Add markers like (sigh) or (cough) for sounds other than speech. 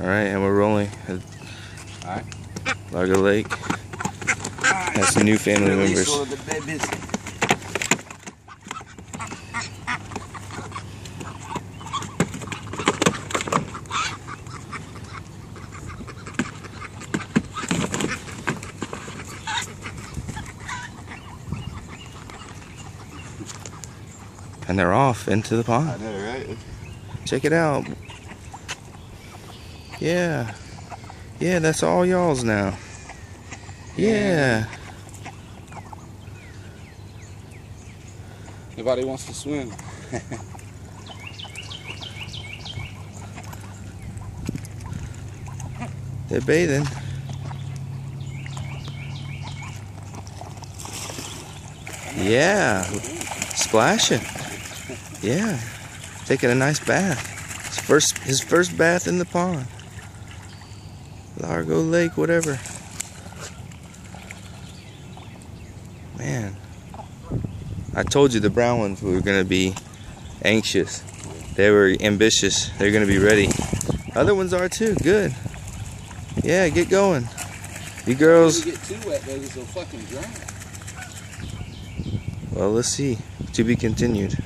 All right, and we're rolling. All right. Largo Lake has some new family members. Release all the babies. And they're off into the pond. know, right? Check it out. Yeah. Yeah, that's all y'all's now. Yeah. Nobody wants to swim. (laughs) They're bathing. Yeah. Splashing. Yeah. Taking a nice bath. His first his first bath in the pond. Largo Lake, whatever. Man. I told you the brown ones were gonna be anxious. They were ambitious. They're gonna be ready. Other ones are too. Good. Yeah, get going. You girls, If you get too wet, babies will fucking drown. well, let's see. To be continued.